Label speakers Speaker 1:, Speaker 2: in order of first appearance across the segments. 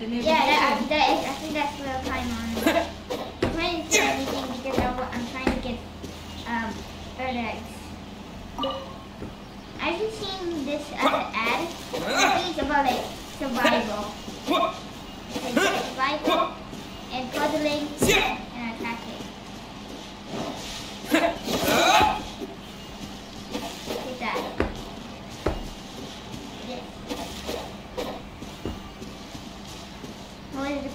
Speaker 1: Yeah, that,
Speaker 2: vacation.
Speaker 1: that is, I think that's real time on. I'm trying to anything because I, I'm trying to get um, bird eggs. I've seeing this as an ad. I think it's about like survival. Like survival and cuddling and attacking. Look at that. Yes.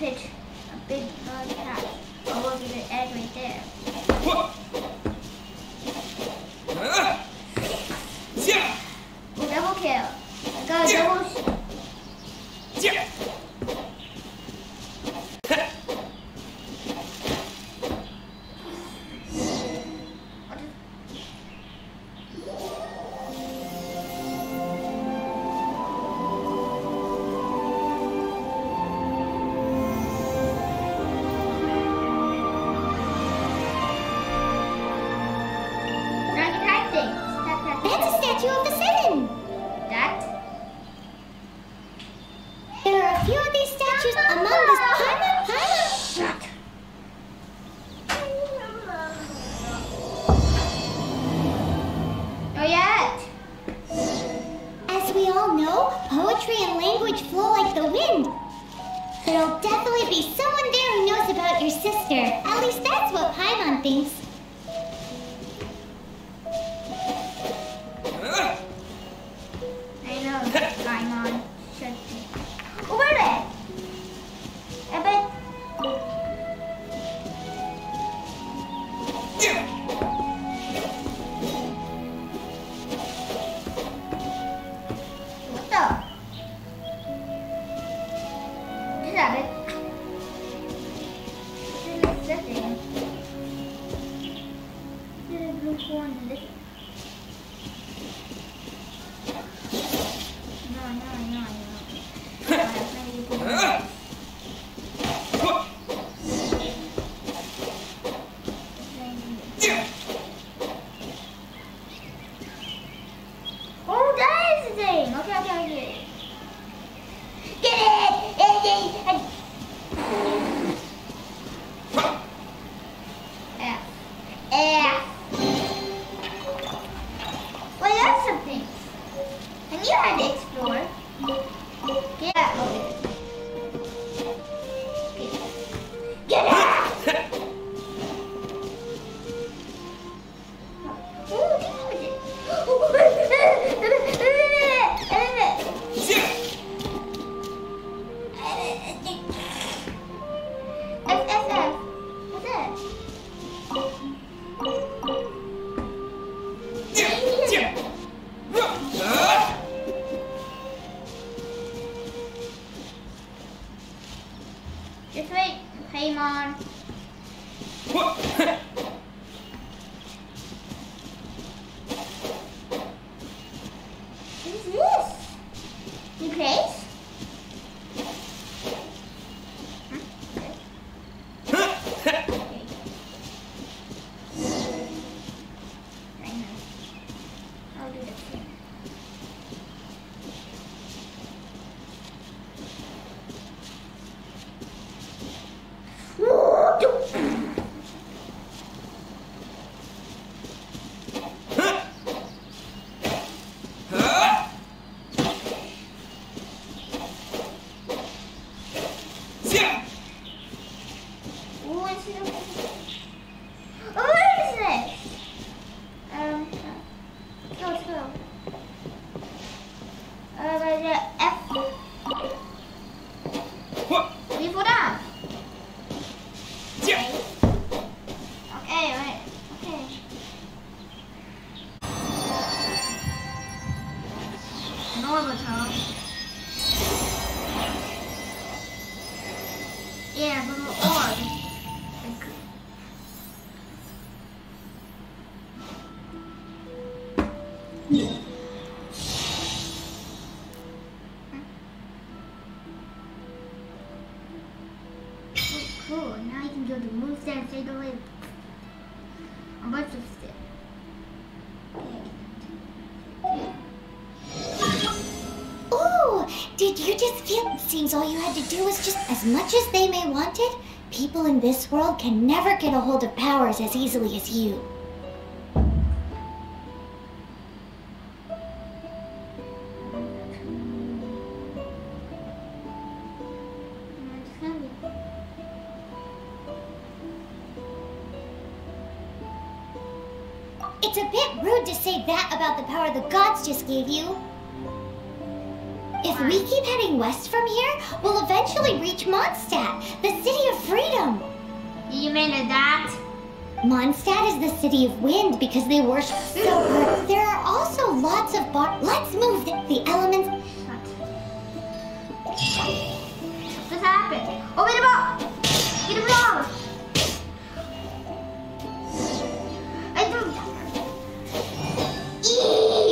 Speaker 1: What
Speaker 3: And
Speaker 1: you had to explore. Get This here. Cool, now I can go to moves and fade away a bunch of stuff.
Speaker 3: Did you just get? Seems all you had to do was just as much as they may want it. People in this world can never get a hold of powers as easily as you. power the gods just gave you. If we keep heading west from here, we'll eventually reach Mondstadt, the city of freedom.
Speaker 1: You mean that?
Speaker 3: Mondstadt is the city of wind because they worship silver. there are also lots of bar. Let's move the, the elements.
Speaker 1: What happened? Open the up! Get
Speaker 3: them
Speaker 1: wrong. Deus.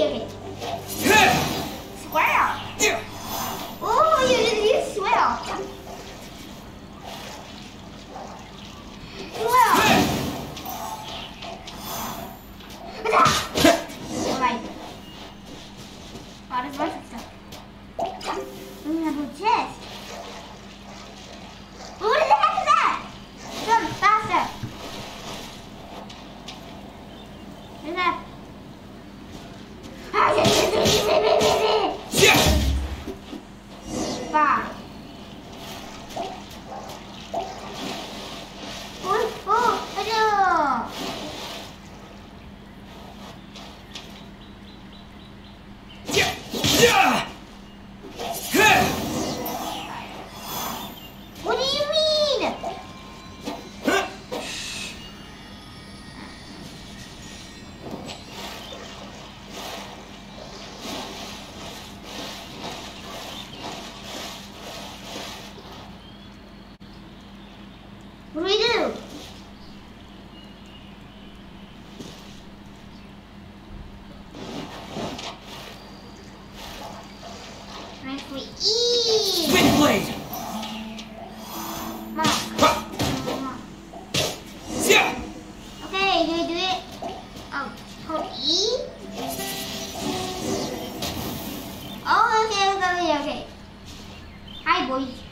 Speaker 1: собой.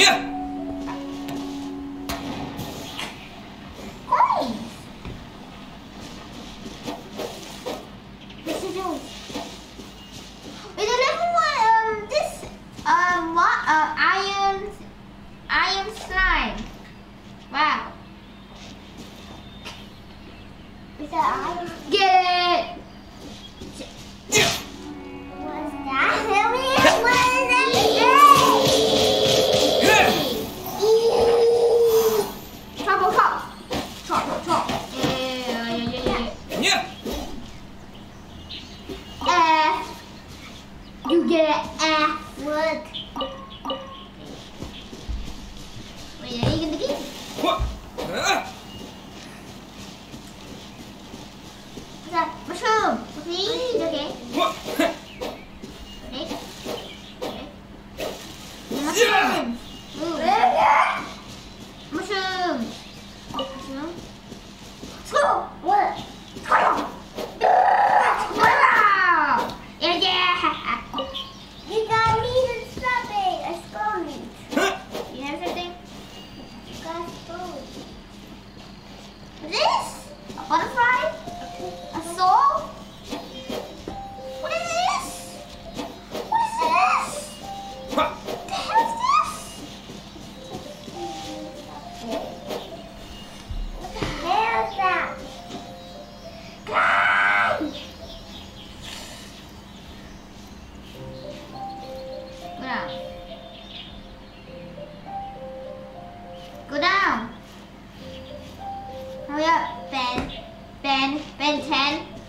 Speaker 1: 你 Sing again. than Ben 10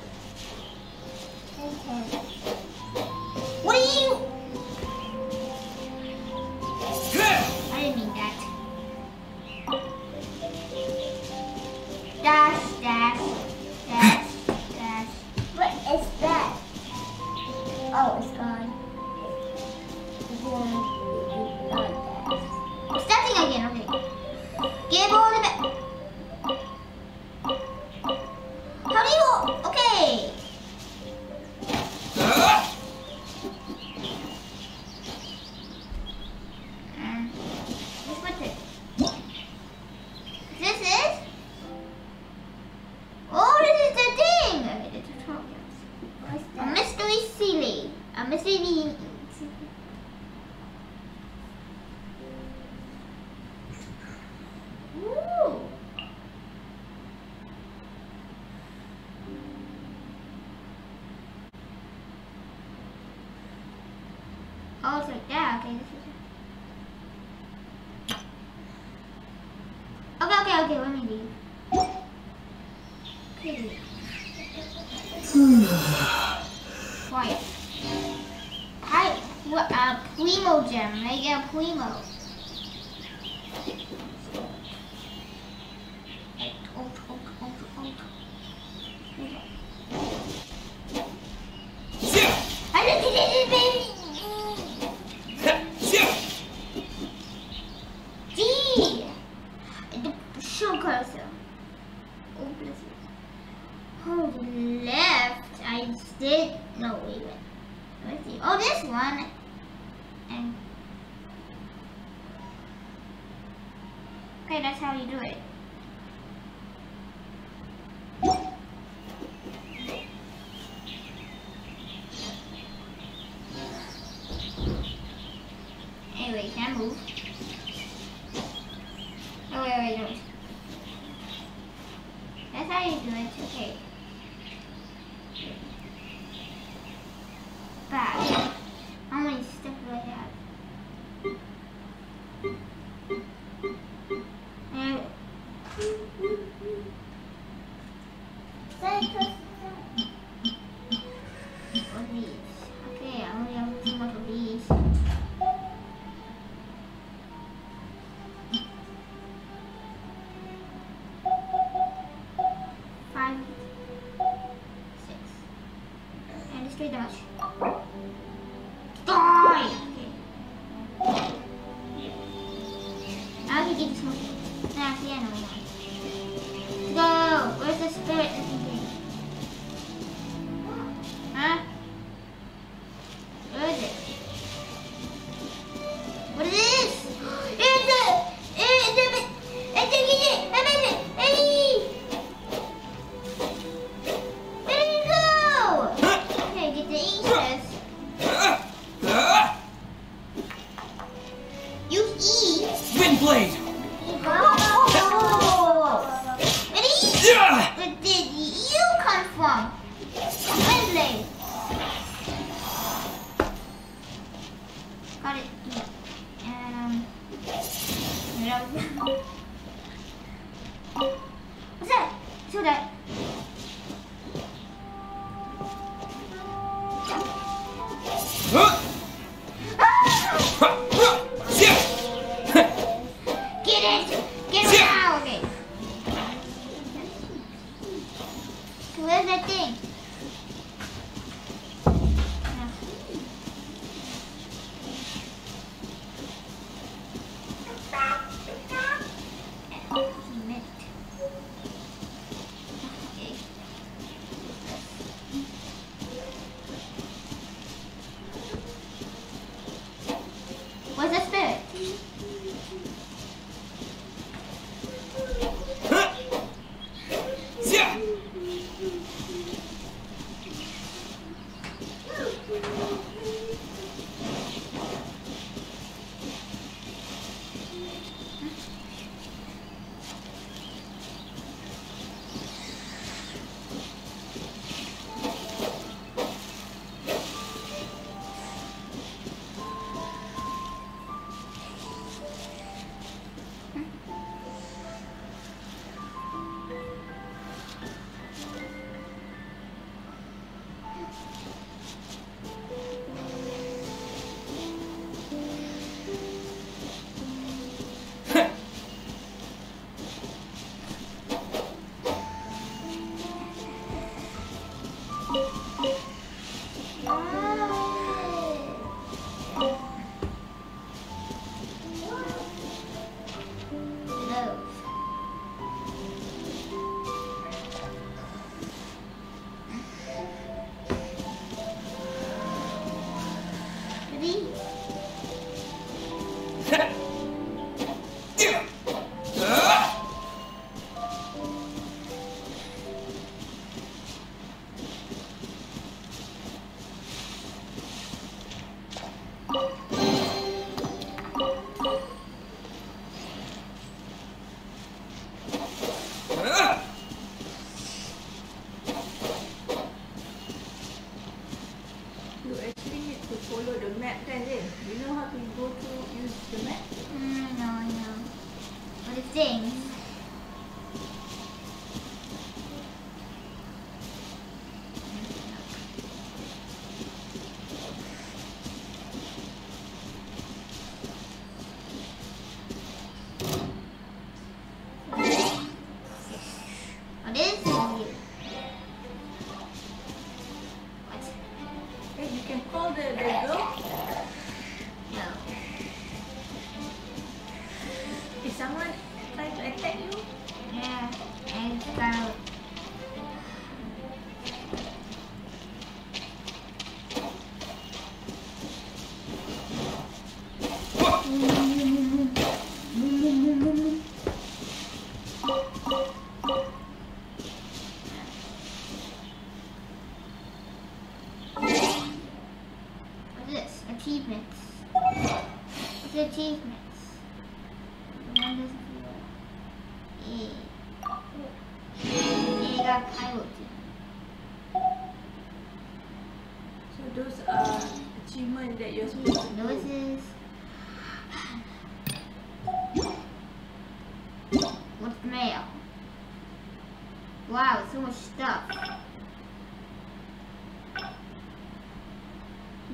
Speaker 1: Yeah, okay, this is Okay, okay, okay, let me leave. Quiet. Quiet. what, A Primogem. I get a Primo. Okay, that's how you do it. っ。someone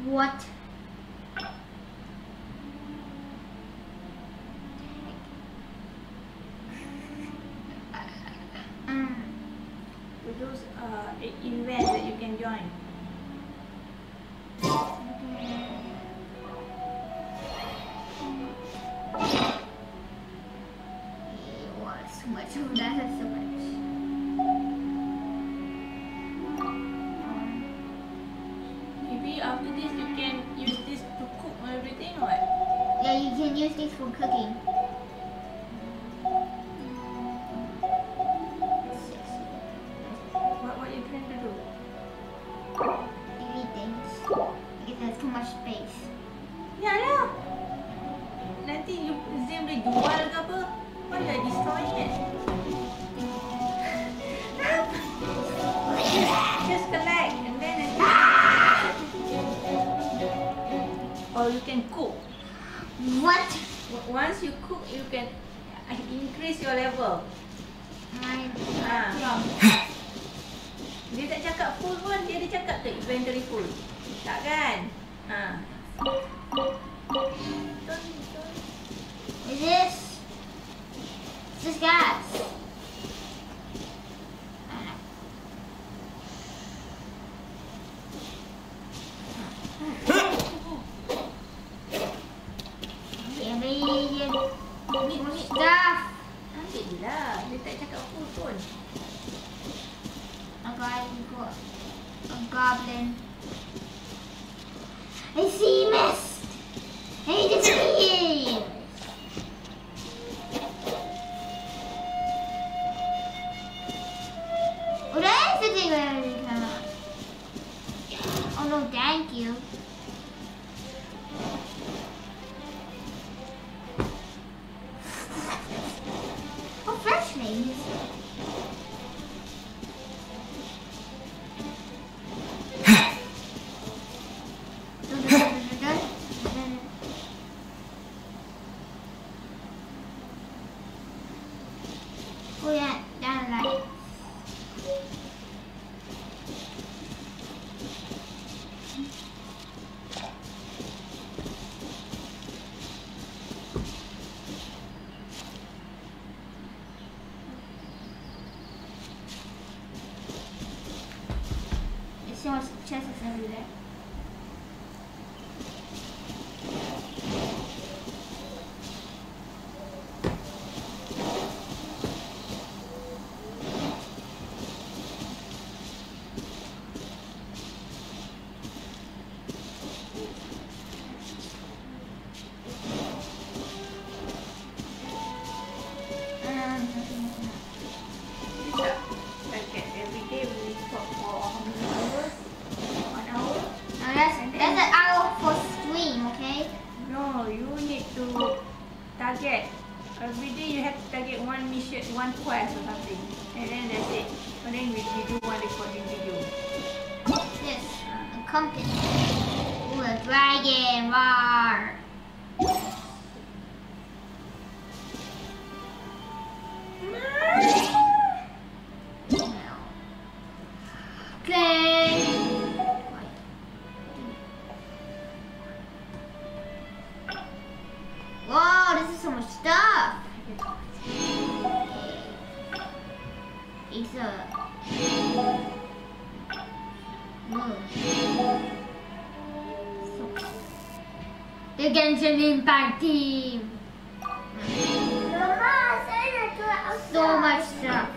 Speaker 1: what Just the leg and then it
Speaker 2: Or
Speaker 1: you can
Speaker 2: cook.
Speaker 1: What?
Speaker 2: Once you cook, you can increase your level. Ah. Dia tak cakap full pun, dia ada cakap ke inventory full. Tak kan? Ha.
Speaker 1: Is this? This gas? Oh no, thank you. stuff. It's a... The Genshin Impact team. So much stuff.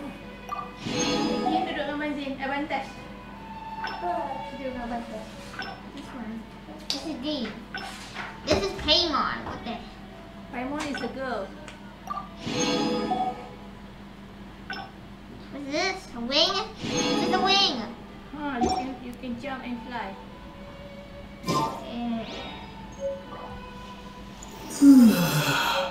Speaker 1: This one. This is D. This is Paimon. What the
Speaker 2: Paimon is the girl.
Speaker 1: What's this? A wing? This a wing!
Speaker 2: Huh, you can, you can jump and fly.
Speaker 1: Yeah. Hmm.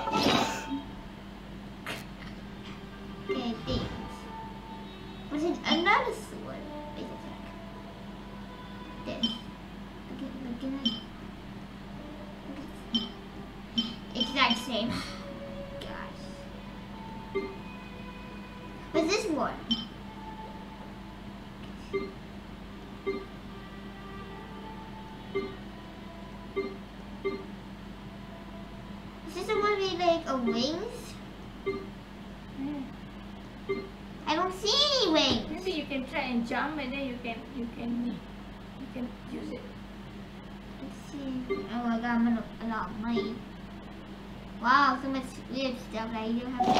Speaker 1: same. Gosh. But this one. Is this one be like a wings?
Speaker 2: Hmm.
Speaker 1: I don't see any wings.
Speaker 2: Maybe you can try and jump and then you can
Speaker 1: I do have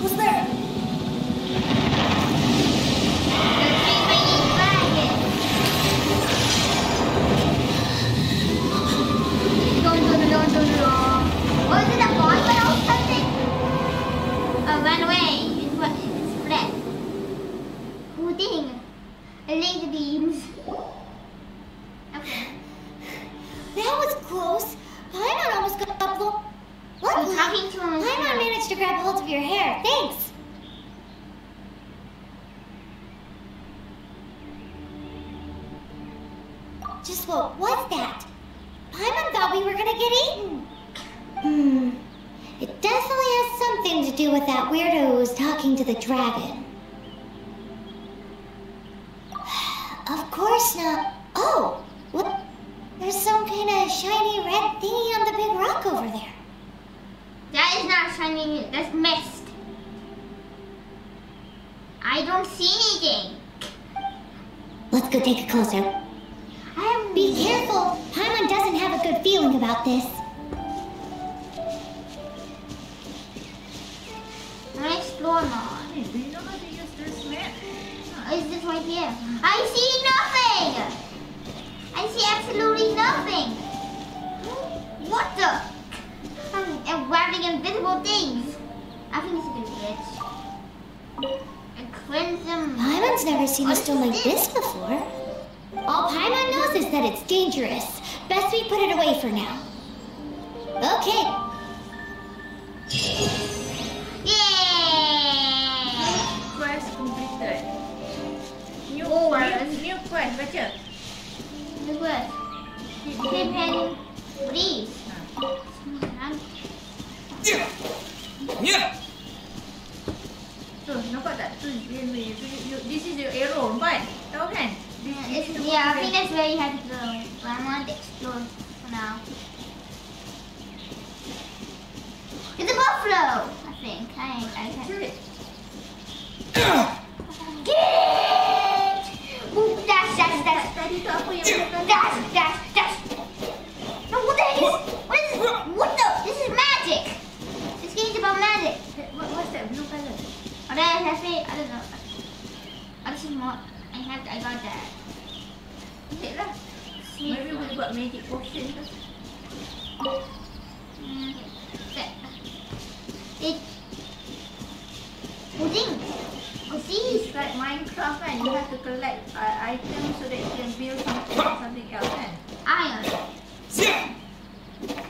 Speaker 4: Who's there?
Speaker 1: The three-winged dragon. Dun, dun, dun, dun, dun, dun. Oh, is it a bonfire or something? Oh, run away. It's, what- it's fled. Hooting. Laser beams. Okay.
Speaker 3: That was close. Paimon almost got blown.
Speaker 1: I'm
Speaker 3: Luckily,
Speaker 1: talking to him.
Speaker 3: Paimon managed to grab hold of your hair. Thanks. Just what was that? Paimon thought we were gonna get eaten. Hmm. It definitely has something to do with that weirdo who was talking to the dragon. Of course not. Oh, look. There's some kind of shiny red thingy on the big rock over there.
Speaker 1: That is not shiny. That's mist. I don't see anything.
Speaker 3: Let's go take a closer.
Speaker 1: I have
Speaker 3: Be careful. Paimon doesn't have a good feeling about this.
Speaker 1: I explore more. Right here? I see nothing. I see absolutely nothing. What the? I'm, grabbing invisible things. I think this is a good glitch. A crimson.
Speaker 3: Paimon's never seen a stone like this before. All Paimon knows is that it's dangerous. Best we put it away for now. Okay.
Speaker 2: Baca.
Speaker 1: Look what? Hidden pen. Please.
Speaker 4: Yeah.
Speaker 2: Tu, nampak tak? Tu, dia ni. Tu, you- This is your arrow, nampak? Tahu kan? This,
Speaker 1: Yeah,
Speaker 2: this
Speaker 1: it's,
Speaker 2: is the
Speaker 1: yeah, I
Speaker 2: one
Speaker 1: think
Speaker 2: where-
Speaker 1: that's where you have to go. But I want to explore for now. It's a buffalo, I think. I, I
Speaker 2: Is
Speaker 1: can
Speaker 2: it?
Speaker 1: get it. Ooh, dash, dash, dash,
Speaker 2: Tadi tu apa yang bukan?
Speaker 1: dash, dash, dash. No, what the heck is? What is? What the? This is magic. This game's about magic.
Speaker 2: What, what's that blue colour?
Speaker 1: Oh, that has me. I don't know. Oh, this is more. I have. I got that.
Speaker 2: Ambil lah.
Speaker 1: Sweet
Speaker 2: Maybe
Speaker 1: one.
Speaker 2: boleh buat magic potion tu.
Speaker 1: Mm, that. It. Pudding. Oh, see.
Speaker 2: It's like Minecraft kan. You have to collect uh, items so that you can build something, something else kan.
Speaker 1: Iron.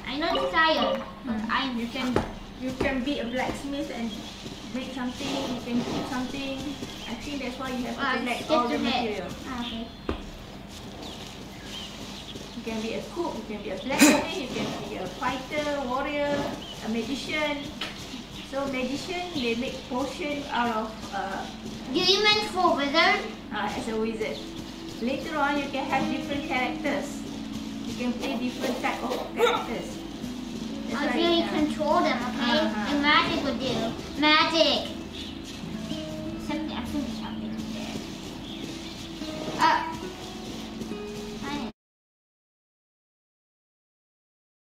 Speaker 1: I know this iron. But
Speaker 2: Hmm.
Speaker 1: iron.
Speaker 2: You can you can be a blacksmith and make something. You can cook something. I think that's why you have to
Speaker 1: Uh,
Speaker 2: collect all the material.
Speaker 1: Ah, okay.
Speaker 2: You can be a cook. You can be a blacksmith. you can be a fighter, warrior, a magician. So magician they make potion out of uh,
Speaker 1: Do you meant for wizard?
Speaker 2: uh, as a wizard. Later on, you can have different characters. You can play different type of characters. That's
Speaker 1: so you
Speaker 2: uh,
Speaker 1: control them, okay?
Speaker 2: Uh-huh.
Speaker 1: And magic would do. Magic.